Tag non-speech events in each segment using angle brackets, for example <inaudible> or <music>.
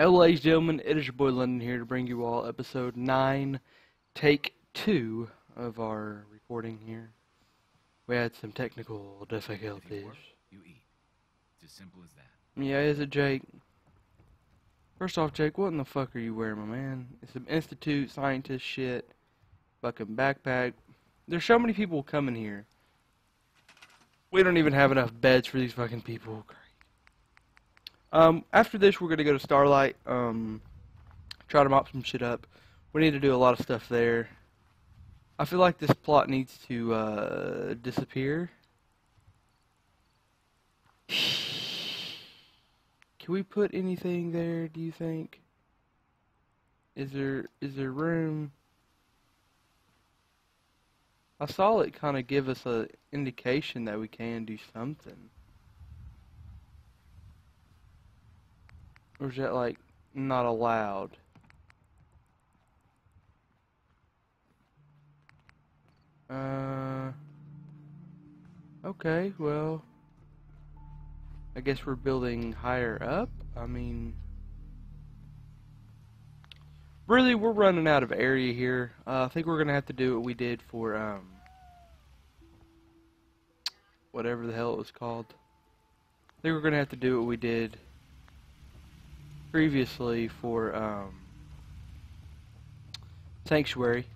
Hello, ladies and gentlemen, it is your boy London here to bring you all episode 9, take 2 of our recording here. We had some technical difficulties. work, you eat. It's as simple as that. Yeah, is it Jake? First off, Jake, what in the fuck are you wearing, my man? It's some institute scientist shit. Fucking backpack. There's so many people coming here. We don't even have enough beds for these fucking people. Um, after this, we're gonna go to Starlight. Um, try to mop some shit up. We need to do a lot of stuff there. I feel like this plot needs to uh, disappear. <sighs> Can we put anything there, do you think? Is there is there room? I saw it kind of give us a indication that we can do something. Or is that like not allowed? Uh Okay, well I guess we're building higher up. I mean, really, we're running out of area here. Uh, I think we're gonna have to do what we did for um, whatever the hell it was called. I think we're gonna have to do what we did previously for um, sanctuary.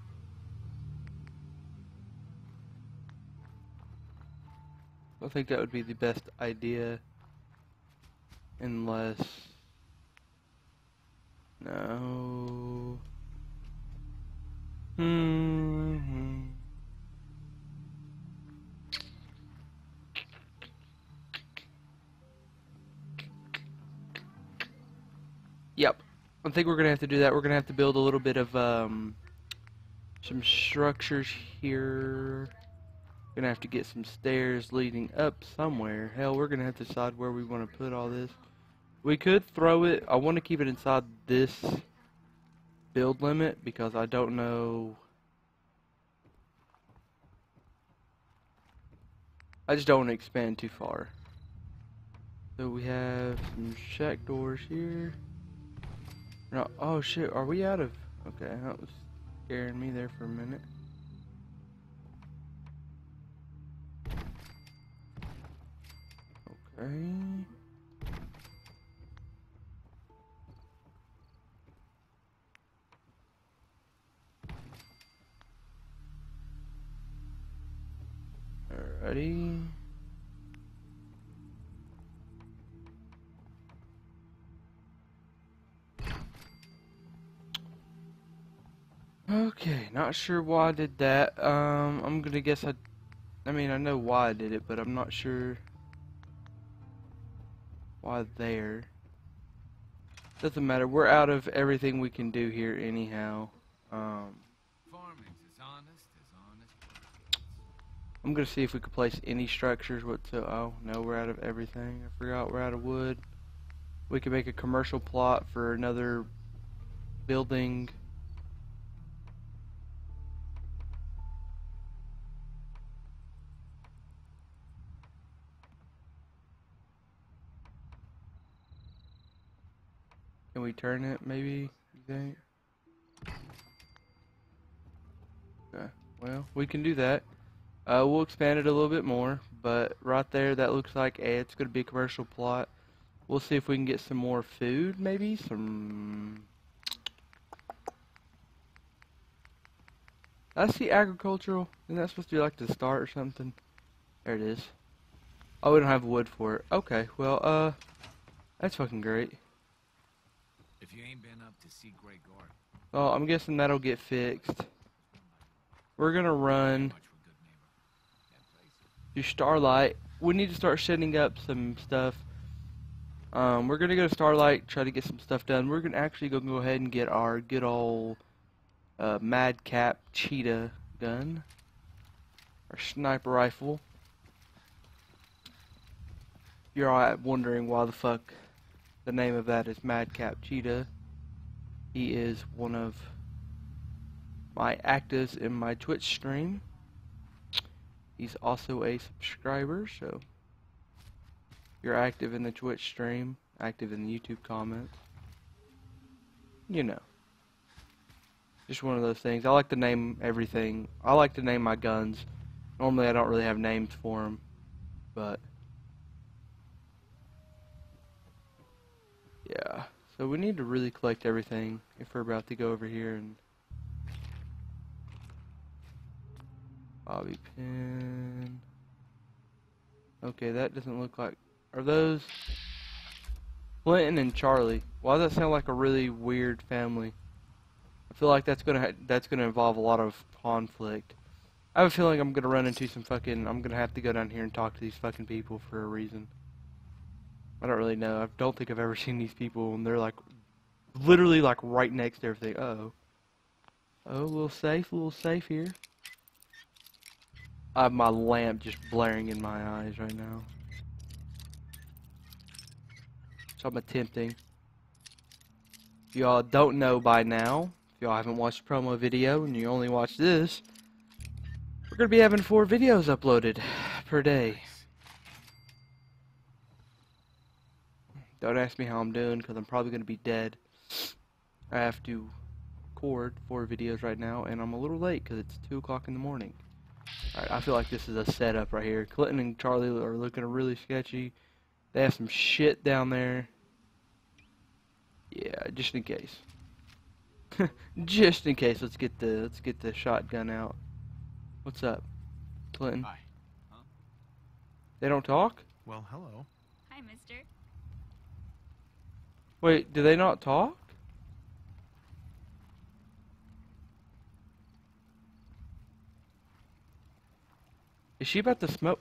I think that would be the best idea. Unless... No... Hmm... I think we're gonna have to do that. We're gonna have to build a little bit of, um... Some structures here. We're Gonna have to get some stairs leading up somewhere. Hell, we're gonna have to decide where we want to put all this. We could throw it. I want to keep it inside this build limit because I don't know. I just don't want to expand too far. So we have some shack doors here. No, oh shit, are we out of? Okay, that was scaring me there for a minute. Not sure why I did that. Um, I'm gonna guess I. I mean, I know why I did it, but I'm not sure why there. Doesn't matter. We're out of everything we can do here anyhow. Um, Farming's as honest as honest. I'm gonna see if we could place any structures. What to? Oh no, we're out of everything. I forgot we're out of wood. We could make a commercial plot for another building. Can we turn it? Maybe you think? Okay. Well, we can do that. Uh, we'll expand it a little bit more, but right there, that looks like a, it's going to be a commercial plot. We'll see if we can get some more food, maybe some. I see agricultural. Isn't that supposed to be like the start or something? There it is. Oh, we don't have wood for it. Okay, well, uh, that's fucking great. If you ain't been up to see Grey Guard, Well, I'm guessing that'll get fixed. We're gonna run. much for Goodneighbor. That place. do Starlight. We need to start setting up some stuff. Um, we're gonna go to Starlight, try to get some stuff done. We're gonna actually go go ahead and get our good old uh, Madcap Cheetah gun, our sniper rifle. You're all wondering why the fuck the name of that is Madcap Cheetah. He is one of my actives in my Twitch stream. He's also a subscriber, so you're active in the Twitch stream, active in the YouTube comments. you know. Just one of those things. I like to name everything. I like to name my guns. Normally, I don't really have names for them, but yeah. So we need to really collect everything if we're about to go over here and bobby pin. Okay, that doesn't look like. Are those Clinton and Charlie? Why does that sound like a really weird family? I feel like that's gonna ha- that's gonna involve a lot of conflict. I have a feeling I'm gonna run into some fucking. I'm gonna have to go down here and talk to these fucking people for a reason. I don't really know. I don't think I've ever seen these people, and they're like, literally like right next to everything. Uh oh. Oh, a little safe, a little safe here. I have my lamp just blaring in my eyes right now. So I'm attempting. If y'all don't know by now, if y'all haven't watched the promo video and you only watch this, we're going to be having four videos uploaded per day. Don't ask me how I'm doing because I'm probably going to be dead. I have to record four videos right now and I'm a little late because it's 2 o'clock in the morning. Alright, I feel like this is a setup right here. Clinton and Charlie are looking really sketchy. They have some shit down there. Yeah, just in case. <laughs> just in case, let's get the let's get the shotgun out. What's up, Clinton? Hi. Huh? They don't talk? Well, hello. Hi, mister. Wait, do they not talk? Is she about to smoke?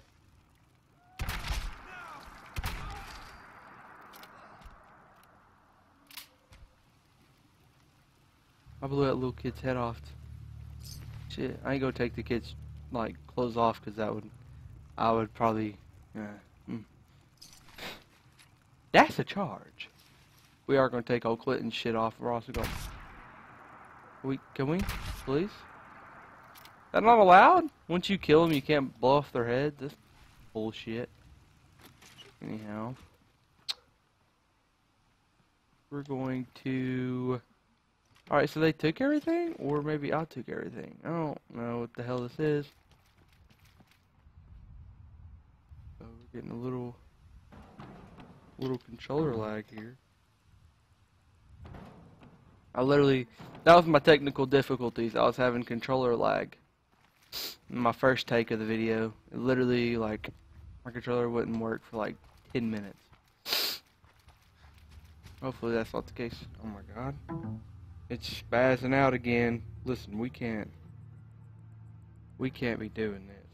I blew that little kid's head off. Shit, I ain't gonna take the kid's like clothes off because that would, I would probably, yeah. Mm. That's a charge. We are gonna take old Clinton's shit off. We're also going. We can we, please? That not allowed? Once you kill them, you can't blow off their head. This bullshit. Anyhow, we're going to. All right, so they took everything, or maybe I took everything. I don't know what the hell this is. So we're getting a little, little controller lag here. I literally, that was my technical difficulties. I was having controller lag. My first take of the video, it literally like my controller wouldn't work for like 10 minutes. Hopefully that's not the case. Oh my god. It's spazzing out again. Listen, we can't. We can't be doing this.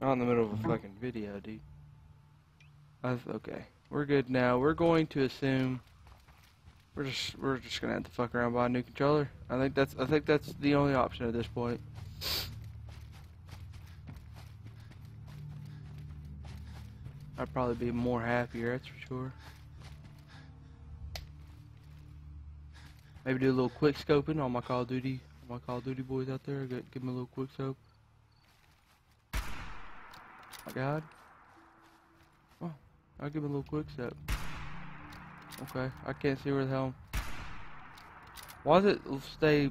Not in the middle of a fucking video, dude. That's okay. We're good now. We're going to assume we're just we're just gonna have to fuck around buy a new controller. I think that's I think that's the only option at this point. I'd probably be more happier, that's for sure. Maybe do a little quick scoping on my Call of Duty, my Call of Duty boys out there. Get, give them a little quick scope. My God. Oh, I'll give him a little quick step. Okay, I can't see where the hell. Why does it stay?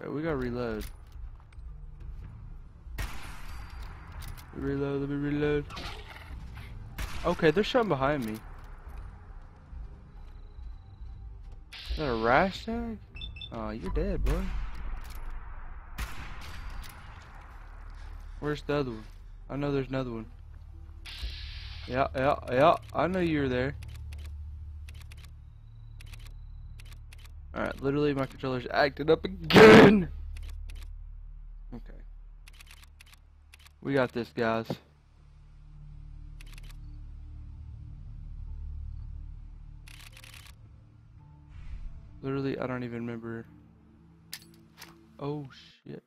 Okay, we gotta reload. Reload, let me reload. Okay, there's something behind me. Is that a rash tag? Oh, you're dead, boy. Where's the other one? I know there's another one. Yeah, yeah, yeah. I know you were there. Alright, literally my controller's acting up again! Okay. We got this, guys. Literally, I don't even remember. Oh, shit.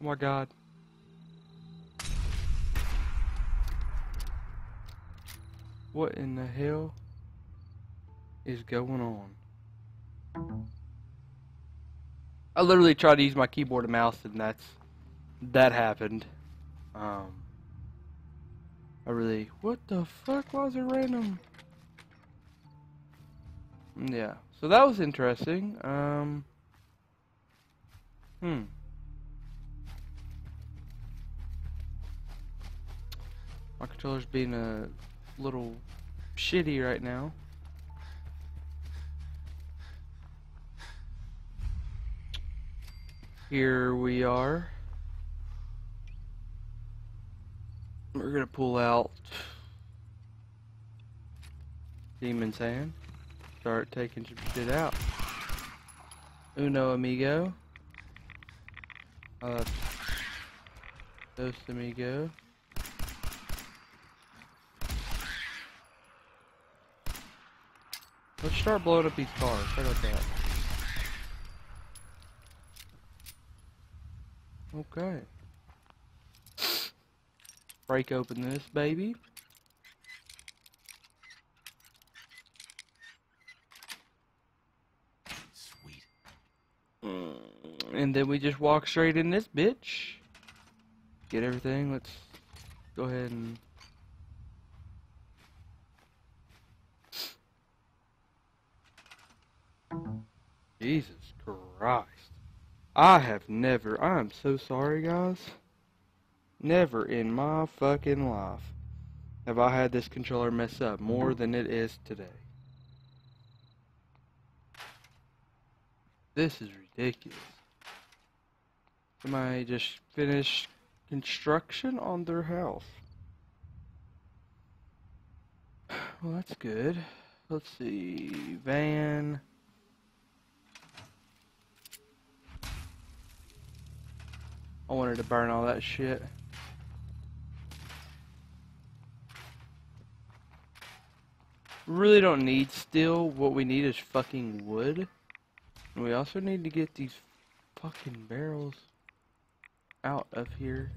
Oh my god. What in the hell is going on? I literally tried to use my keyboard and mouse and that's that happened. Um I really. What the fuck was it random? Yeah. So that was interesting. Um. Hmm. My controller's being a little shitty right now. Here we are. We're gonna pull out Demon's Hand. Start taking some shit out. Uno amigo. Uh, dos amigo. Let's start blowing up these cars. How about that? Okay. Break open this baby. Sweet. Mm, And then we just walk straight in this bitch. Get everything. Let's go ahead and. Jesus Christ. I have never. I am so sorry, guys. Never in my fucking life have I had this controller mess up more than it is today. This is ridiculous. Somebody just finished construction on their house. <sighs> Well, that's good. Let's see. Van. I wanted to burn all that shit. Really don't need steel. What we need is fucking wood. And we also need to get these fucking barrels out of here.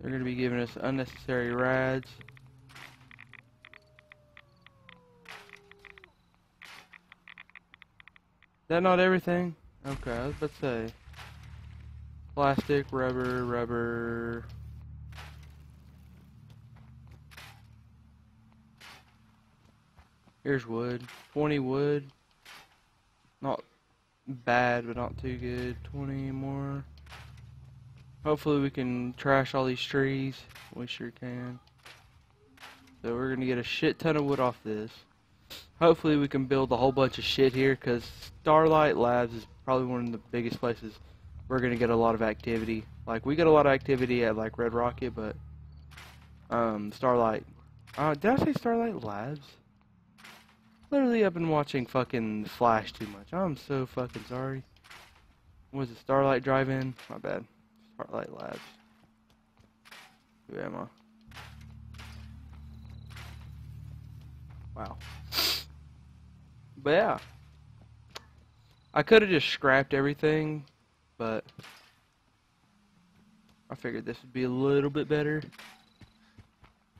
They're gonna be giving us unnecessary rides. That not everything? Okay, I was about to say. Plastic, rubber, rubber. Here's wood. 20 wood. Not bad, but not too good. 20 more. Hopefully we can trash all these trees. We sure can. So we're gonna get a shit ton of wood off this. Hopefully we can build a whole bunch of shit here because Starlight Labs is probably one of the biggest places we're gonna get a lot of activity. Like we get a lot of activity at like Red Rocket, but um Starlight. Uh, did I say Starlight Labs? Literally, I've been watching fucking Flash too much. I'm so fucking sorry. Was it Starlight Drive-In? My bad. Starlight Labs. Who am I? Wow. But yeah. I could have just scrapped everything, but I figured this would be a little bit better.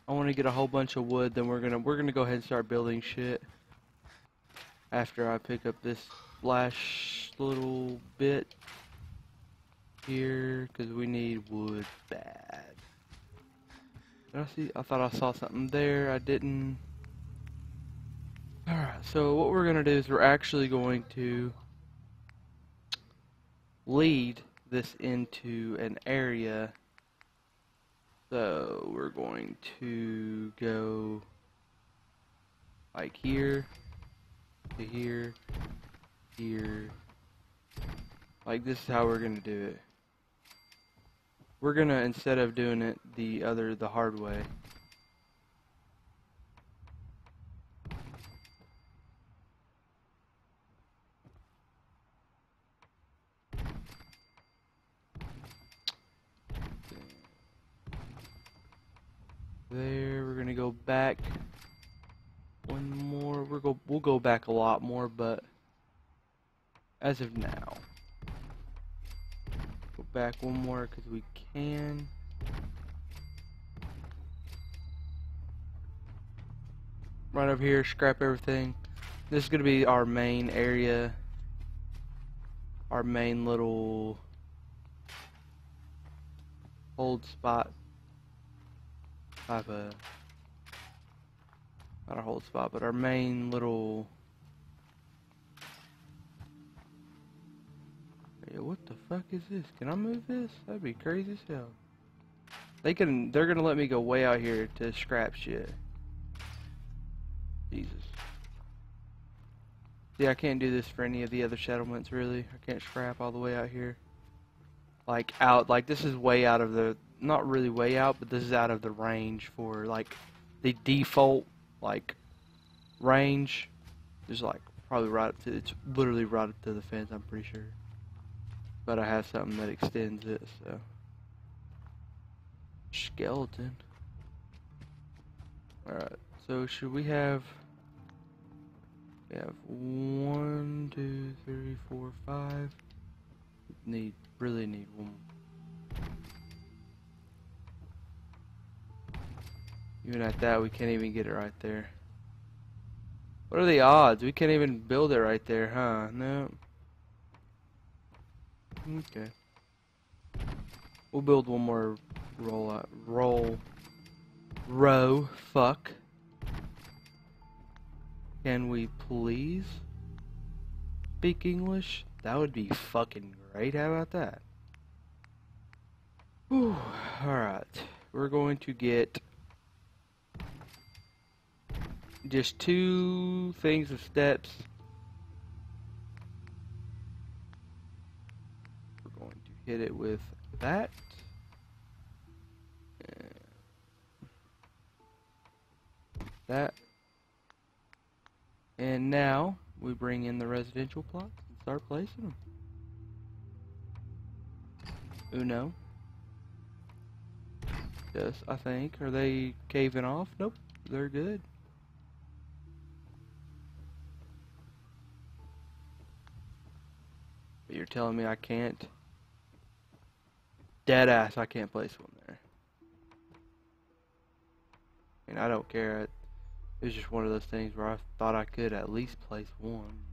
I want to get a whole bunch of wood, then we're gonna we're gonna go ahead and start building shit. After I pick up this flash little bit here, because we need wood bad. Did I see? I thought I saw something there. I didn't. Alright, so what we're going to do is we're actually going to lead this into an area. So we're going to go like here to here, here. Like this is how we're going to do it. We're going to, instead of doing it the other, the hard way, There, we're gonna go back one more. We're go we'll go back a lot more, but as of now, go back one more because we can. Right over here, scrap everything. This is gonna be our main area. Our main little hold spot have a not our hold spot, but our main little. Yeah, what the fuck is this? Can I move this? That'd be crazy as hell. They can. They're gonna let me go way out here to scrap shit. Jesus. Yeah, I can't do this for any of the other settlements, really. I can't scrap all the way out here. Like, out, like, this is way out of the, not really way out, but this is out of the range for, like, the default, like, range. There's like, probably right up to, it's literally right up to the fence, I'm pretty sure. But I have something that extends it, so. Skeleton. Alright, so should we have... We have one, two, three, four, five. Need really need one. Even at that, we can't even get it right there. What are the odds? We can't even build it right there, huh? No. Okay. We'll build one more roll out, roll row. Fuck. Can we please speak English? That would be fucking great. How about that? Alright. We're going to get just two things of steps. We're going to hit it with that. That. And now we bring in the residential plots and start placing them. Uno. Yes, I think. Are they caving off? Nope. They're good. You're telling me I can't? Dead ass, I can't place one there. Mean, I don't care. It was just one of those things where I thought I could at least place one.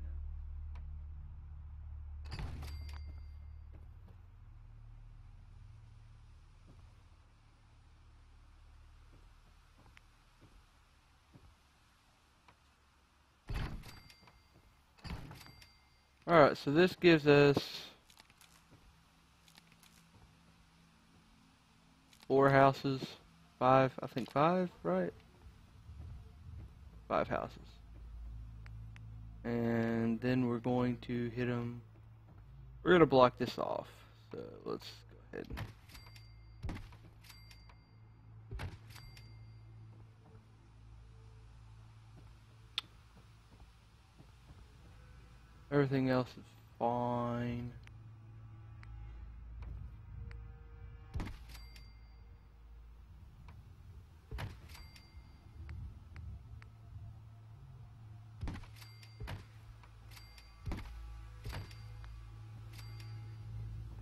Alright, so this gives us four houses, five, I think five, right? Five houses. And then we're going to hit them, we're going to block this off. So let's go ahead and Everything else is fine.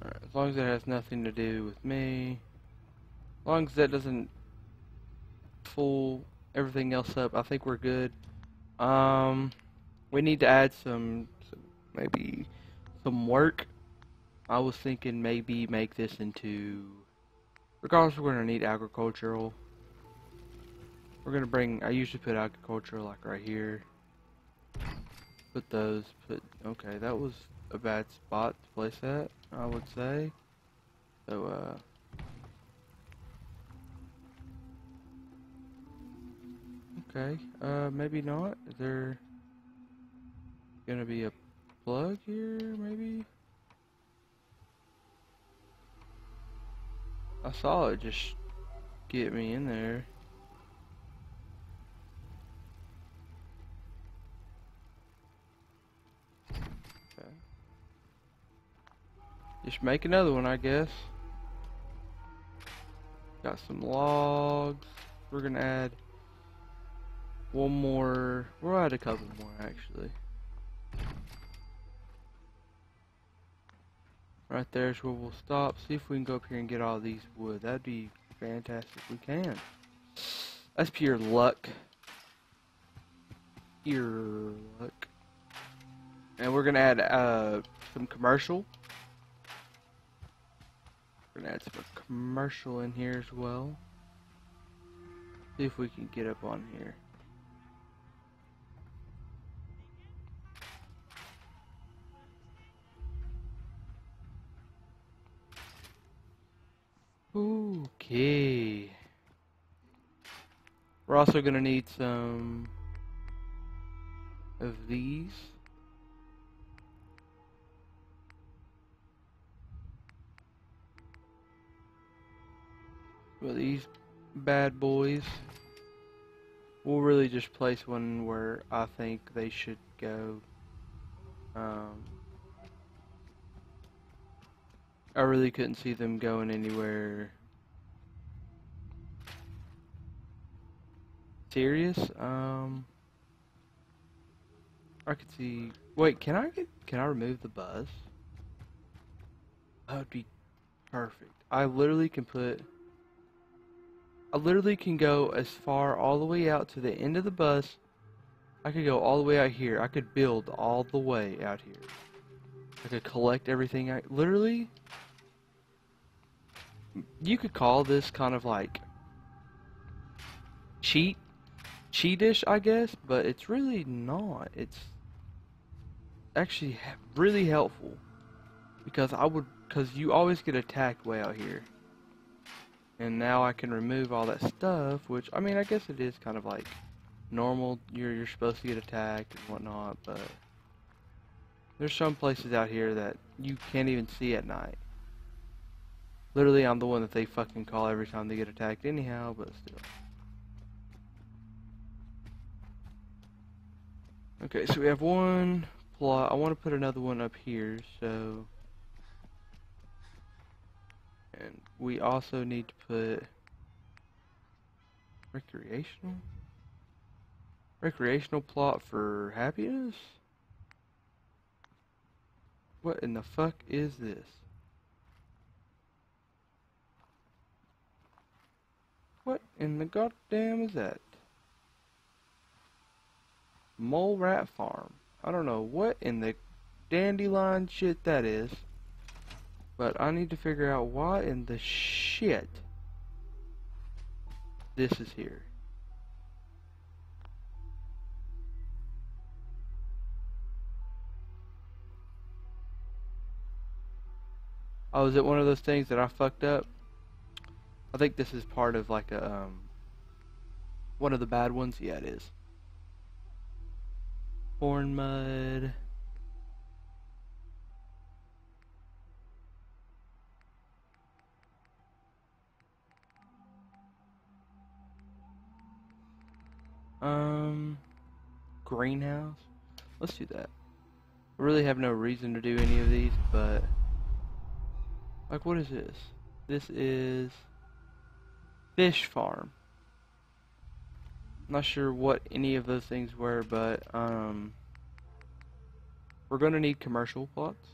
As long as it has nothing to do with me. As long as that doesn't fool everything else up, I think we're good. Um, we need to add some maybe some work. I was thinking maybe make this into, regardless we're going to need agricultural. We're going to bring, I usually put agricultural like right here. Put those, put, okay, that was a bad spot to place that, I would say. So, uh, Okay, uh, maybe not. Is there gonna be a plug here, maybe? I saw it just get me in there. Okay. Just make another one, I guess. Got some logs. We're gonna add one more. We'll add a couple more, actually. Right there's where we'll stop. See if we can go up here and get all these wood. That'd be fantastic we can. That's pure luck. Pure luck. And we're gonna add uh, some commercial. We're gonna add some commercial in here as well. See if we can get up on here. Okay. We're also gonna need some of these. Well, these bad boys. We'll really just place one where I think they should go. Um, I really couldn't see them going anywhere serious. Um, I could see. Wait, can I get? Can I remove the buzz? That would be perfect. I literally can put. I literally can go as far all the way out to the end of the bus. I could go all the way out here. I could build all the way out here. I could collect everything. I literally. You could call this kind of like cheat, cheatish, I guess, but it's really not. It's actually really helpful because I would because you always get attacked way out here. And now I can remove all that stuff, which, I mean, I guess it is kind of like normal. You're, you're supposed to get attacked and whatnot, but there's some places out here that you can't even see at night. Literally, I'm the one that they fucking call every time they get attacked anyhow, but still. Okay, so we have one plot. I want to put another one up here, so... And we also need to put recreational recreational plot for happiness. What in the fuck is this? What in the goddamn is that? Mole rat farm. I don't know what in the dandelion shit that is. But I need to figure out why in the shit this is here. Oh, is it one of those things that I fucked up? I think this is part of like a, um, one of the bad ones. Yeah, it is. Horn mud. Um, greenhouse. Let's do that. I really have no reason to do any of these, but like, what is this? This is fish farm. not sure what any of those things were, but um, we're gonna need commercial plots.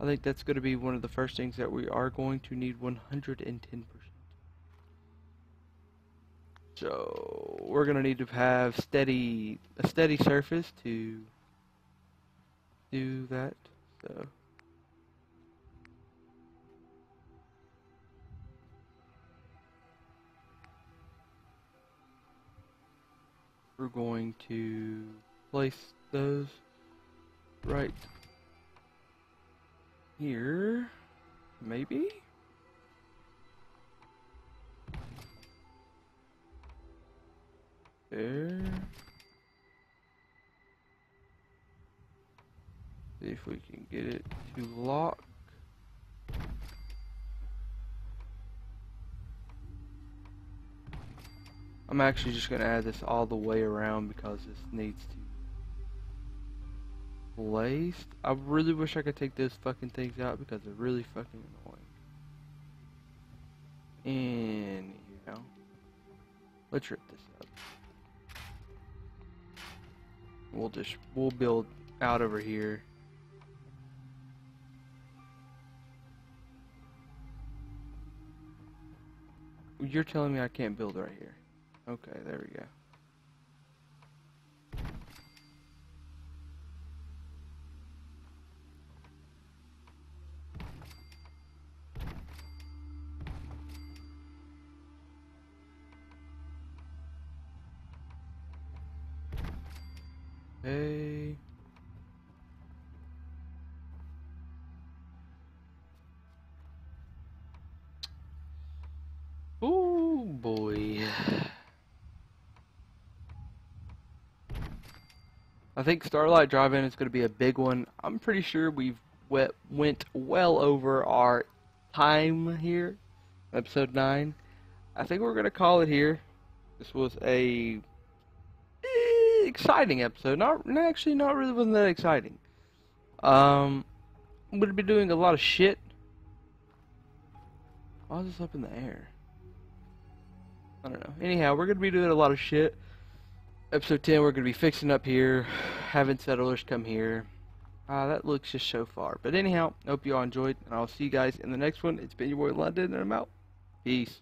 I think that's going to be one of the first things that we are going to need 110%. So we're gonna need to have steady a steady surface to do that. So we're going to place those right here, maybe. there. See if we can get it to lock. I'm actually just going to add this all the way around because this needs to place. I really wish I could take those fucking things out because they're really fucking annoying. Anyhow, let's rip this up. We'll just, we'll build out over here. You're telling me I can't build right here. Okay, there we go. Hey. I think Starlight Drive-In is going to be a big one. I'm pretty sure we've went well over our time here, episode 9. I think we're going to call it here. This was a exciting episode. Not actually, not really wasn't that exciting. Um, I'm going to be doing a lot of shit. Why is this up in the air? I don't know. Anyhow, we're going to be doing a lot of shit. Episode 10, we're going to be fixing up here, having settlers come here. Uh, that looks just so far. But anyhow, hope you all enjoyed, and I'll see you guys in the next one. It's been your boy London, and I'm out. Peace.